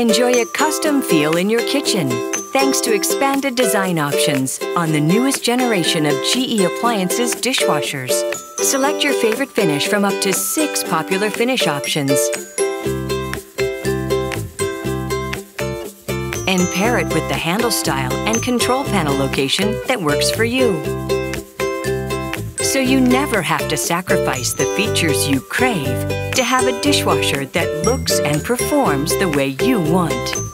Enjoy a custom feel in your kitchen thanks to expanded design options on the newest generation of GE Appliances dishwashers. Select your favorite finish from up to six popular finish options. And pair it with the handle style and control panel location that works for you. So you never have to sacrifice the features you crave to have a dishwasher that looks and performs the way you want.